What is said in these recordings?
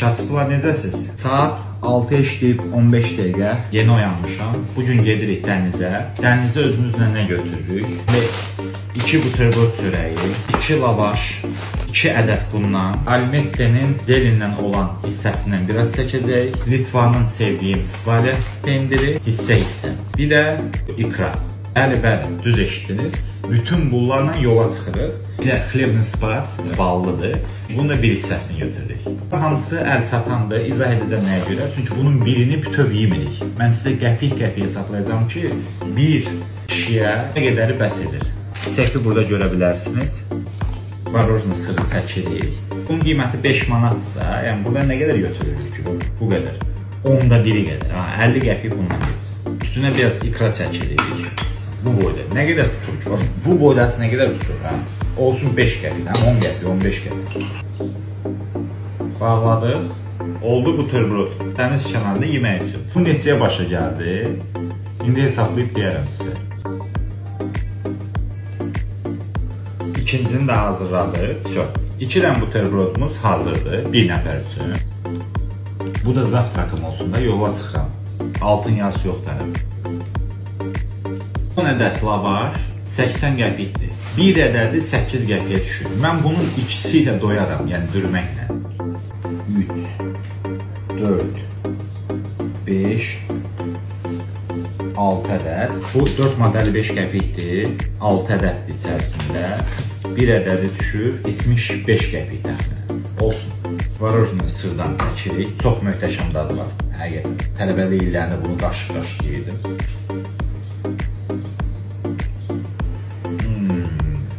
Kasıblar necəsiz? Saat 6 işləyib 15 dəqiqə yeni oyanmışam. Bu gün gedirik dənizə. Dənizə özümüzlə nə götürürük? Və 2 buterbrod çörəyi, 2 lavaş, 2 ədəd bundan, Almette'nin delindən olan hissəsindən biraz çəkəcəyik. Litvanın sevdiyim svale pendiri hissə-hissə. Bir də ikra. Bəli, bəli, düz eşitdiniz. Bütün bunlarla yola çıxırıq. Bir də xlebni spas ballıdır. Bunun da bir hissəsini götürdük. Hamısı əl çatandır. İzah edəcəm nəyə görə? Çünki bunun birini bütöv yemirik. Mən sizə qəpik-qəpik hesablayacağam ki, bir kişiyə nə qədəri bəs edir. Çəki burada görə bilərsiniz. Varojni sırrı çəkirik. Bunun qiyməti 5 manatsa, yəni burada nə qədər götürürük ki? Bu qədər. Onda biri qədər. Ha, 50 qəpik bundan getsin. Üstünə biraz ikra çəkirik bu boyda nə qədər tutur ki? Bax, bu boydası nə qədər tutur, hə? Olsun 5 qəpik, hə? 10 qəpik, 15 qəpik. Bağladıq. Oldu buterbrod. Dəniz kənarında yemək üçün. Bu neçəyə başa gəldi? İndi hesablayıb deyərəm sizə. İkincini də hazırladık. Çox. İki dənə buterbrodumuz hazırdır. Bir nəfər üçün. Bu da zafrakım olsun da yola çıxıram. Altın yarısı yox mənim. 10 ədəd lavaş 80 qəpikdir. 1 ədədi 8 qəpiyə düşür. Mən bunun ikisi ilə doyaram, yəni dürməklə. 3 4 5 6 ədəd. Bu 4 modeli 5 qəpikdir. 6 ədəddir içərisində. 1 ədədi düşür 75 qəpik təxminən. Olsun. Varojni sırdan çəkirik. Çox möhtəşəm dadı var. Həqiqətən. Tələbəlik illərində bunu qaşıq-qaşıq yeyirdim.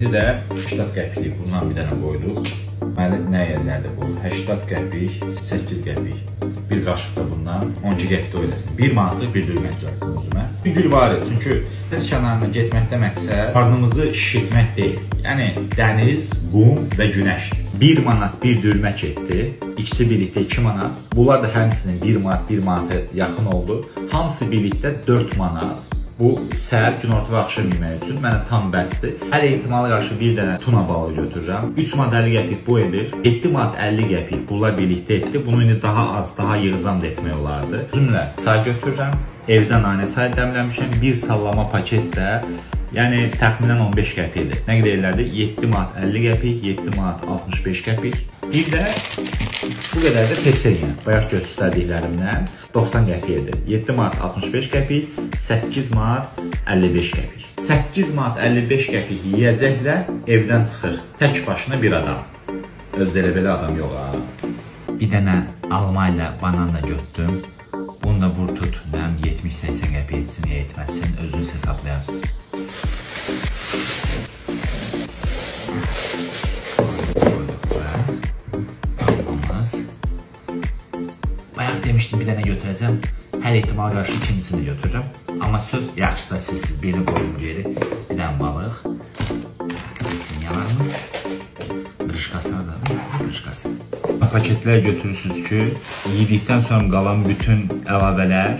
Bir də 80 qəpiklik bundan bir dənə qoyduq. Məli nə yerlərdir bu? 80 qəpik, 8 qəpik. Bir qaşıq da bundan 12 qəpik də oynasın. 1 manatlıq bir dürmə düzəltdim özümə. Gül var, çünki dəniz kənarına getməkdə məqsəd qarnımızı şişirtmək deyil. Yəni dəniz, qum və günəş. 1 manat bir dürmə getdi. İkisi birlikdə 2 manat. Bunlar da həmçinin 1 manat, 1 manata yaxın oldu. Hamısı birlikdə 4 manat. Bu səhər, günorta və axşam yeməyi üçün mənə tam bəsdir. Hər ehtimala qarşı bir dənə tuna balığı götürürəm. 3 manat 50 qəpik bu edir. 7 manat 50 qəpik bunlar birlikdə etdi. Bunu indi daha az, daha yığızam da etmək olardı. Üzümlə çay götürürəm. Evdə nanə çay dəmləmişəm. Bir sallama paket də Yəni təxminən 15 qəpikdir. Nə qədər ellərdir? 7 manat 50 qəpik, 7 manat 65 qəpik. Bir də bu qədər də peçenya. Bayaq göstərdiklərimdən 90 qəpikdir. 7 manat 65 qəpik, 8 manat 55 qəpik. 8 manat 55 qəpik yeyəcəklə evdən çıxır. Tək başına bir adam. Özdə elə belə adam yox ha. Bir dənə alma ilə banan da götürdüm. Bunu da vur tut, nəm 70-80 qəpik etsin, etməsin, özünüz hesaplayarsınız. Demişdim bir dənə götürəcəm. Hər ehtimala qarşı ikincisini də götürürəm. Amma söz yaxşı da siz, siz birini qoyun geri. Bir dənə balıq. Peçenyalarımız. Qırışqası hardadır? Qırışqası. Paketlər götürürsünüz ki, yedikdən sonra qalan bütün əlavələr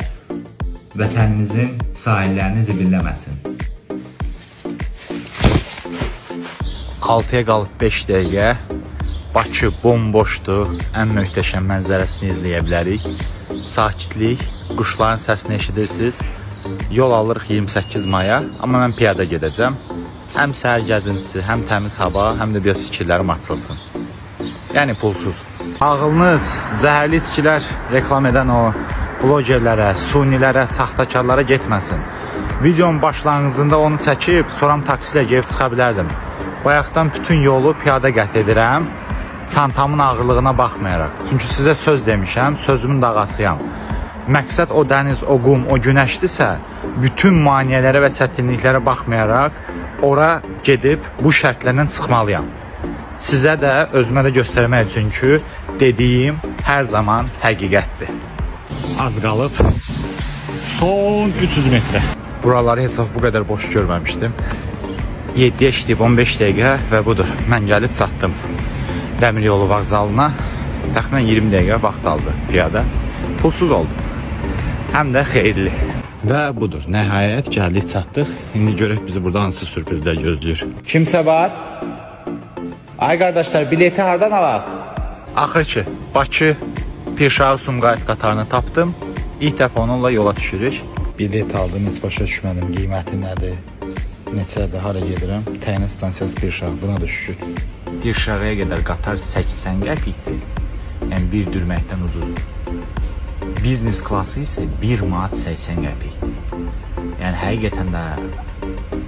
vətənimizin sahillərini zibilləməsin. 6-ya qalıb 5 dəqiqə. Bakı bomboşdur. Ən möhtəşəm mənzərəsini izləyə bilərik. Sakitlik, quşların səsini eşidirsiniz. Yol alırıq 28 maya, amma mən piyada gedəcəm. Həm səhər gəzintisi, həm təmiz hava, həm də biraz fikirlərim açılsın. Yəni pulsuz. Ağılınız zəhərli içkilər reklam edən o blogerlərə, sunilərə, saxtakarlara getməsin. Videonun başlanğıcında onu çəkib, soram taksilə gedib çıxa bilərdim. Bayaqdan bütün yolu piyada qət edirəm. Çantamın ağırlığına baxmayaraq. Çünki sizə söz demişəm, sözümün dağasıyam. Məqsəd o dəniz, o qum, o günəşdirsə, bütün maneələrə və çətinliklərə baxmayaraq ora gedib bu şərtlərlə çıxmalıyam. Sizə də, özümə də göstərmək üçün ki, dediyim hər zaman həqiqətdir. Az qalıb. Son 300 metrə. Buraları heç vaxt bu qədər boş görməmişdim. 7-yə işləyib 15 dəqiqə və budur. Mən gəlib çatdım dəmir yolu vağzalına. Təxminən 20 dəqiqə vaxt aldı piyada. Pulsuz oldu. Həm də xeyirli. Və budur. Nəhayət gəldik, çatdıq. İndi görək bizi burada hansı sürprizlər gözləyir. Kimsə var? Ay qardaşlar, bileti hardan alaq? Axır ki, Bakı Pirşağı Sumqayıt qatarını tapdım. İlk dəfə onunla yola düşürük. Bilet aldım, heç başa düşmədim qiyməti nədir, neçədir, hara gedirəm. Təyin stansiyası Pirşağı, buna da şükür. Pirşağıya qədər qatar 80 qəpikdir. Yəni bir dürməkdən ucuzdur. Biznes klassı isə 1 manat 80 qəpikdir. Yəni həqiqətən də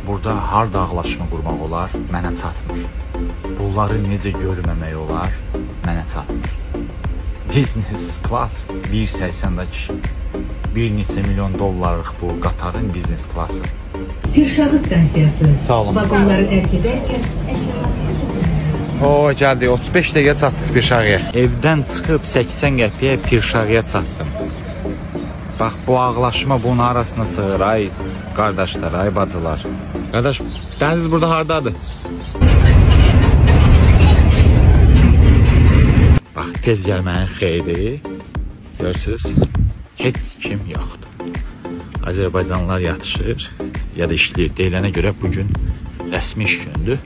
burada harda ağlaşma qurmaq olar, mənə çatmır. Bunları necə görməmək olar, mənə çatmır. Biznes klass 1.80-dakı bir neçə milyon dollarlıq bu qatarın biznes klassı. Pirşağı stansiyası. Sağ olun. Vagonları tərk edərkən O gəldi 35 dəqiqə çatdıq Pirşağıya. Evdən çıxıb 80 qəpiyə Pirşağıya çatdım. Bax bu ağlaşma bunun arasına sığır ay qardaşlar, ay bacılar. Qardaş, dəniz burada hardadır? Bax tez gəlməyin xeyri. Görürsüz? Heç kim yoxdur. Azərbaycanlılar yatışır ya da işləyir. Deyilənə görə bu gün rəsmi iş gündür.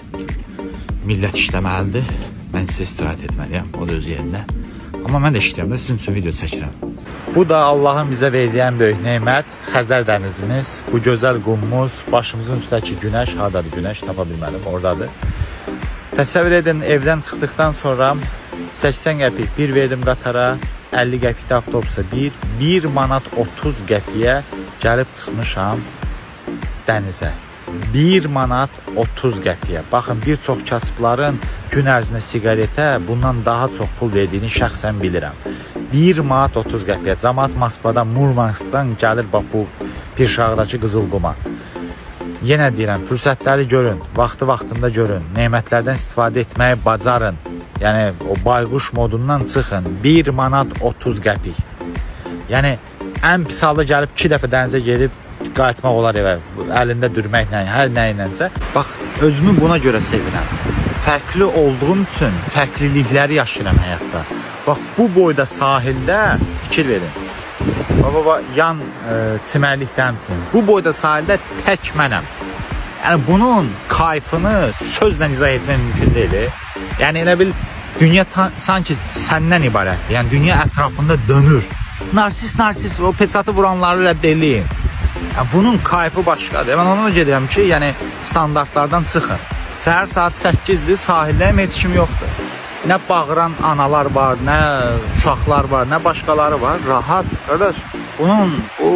Millət işləməlidir. Mən isə istirahət etməliyəm. O da öz yerində. Amma mən də işləyirəm də sizin üçün video çəkirəm. Bu da Allahın bizə verdiyi böyük nemət Xəzər dənizimiz. Bu gözəl qumumuz, başımızın üstəki günəş, hardadır günəş tapa bilmədim, ordadır. Təsəvvür edin, evdən çıxdıqdan sonra 80 qəpik bir verdim qatara, 50 qəpik də avtobusa bir, 1 manat 30 qəpiyə gəlib çıxmışam dənizə. 1 manat 30 qəpiyə. Baxın, bir çox kasıbların gün ərzində siqaretə bundan daha çox pul verdiyini şəxsən bilirəm. 1 manat 30 qəpiyə. Camaat Moskvadan, Murmanskdan gəlir bax bu Pirşağdakı Qızılquma. Yenə deyirəm, fürsətləri görün, vaxtı vaxtında görün, nemətlərdən istifadə etməyi bacarın. Yəni o bayquş modundan çıxın. 1 manat 30 qəpik. Yəni ən pis halda gəlib 2 dəfə dənizə gedib qayıtmaq olar evə. Əlində dürməklə, hər nə ilənsə. Bax, özümü buna görə sevirəm. Fərqli olduğum üçün fərqlilikləri yaşayıram həyatda. Bax, bu boyda sahildə fikir verin. Baba, yan e, çimərlikdə həmçinin. Bu boyda sahildə tək mənəm. Yəni bunun kayfını sözlə izah etmək mümkün deyil. e. Yəni elə bil dünya sanki səndən ibarətdir. Yəni dünya ətrafında dönür. Narsis narsis o peçatı vuranları rədd eləyin. Yəni bunun kayfı başqadır. Mən ona gedirəm ki, yəni standartlardan çıxın. Səhər saat 8-dir, sahildə heç kim yoxdur. Nə bağıran analar var, nə uşaqlar var, nə başqaları var. Rahat, qardaş. Bunun o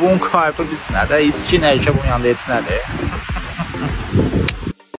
bunun kayfı biz nədir? İçki nə bunun yanında heç nədir?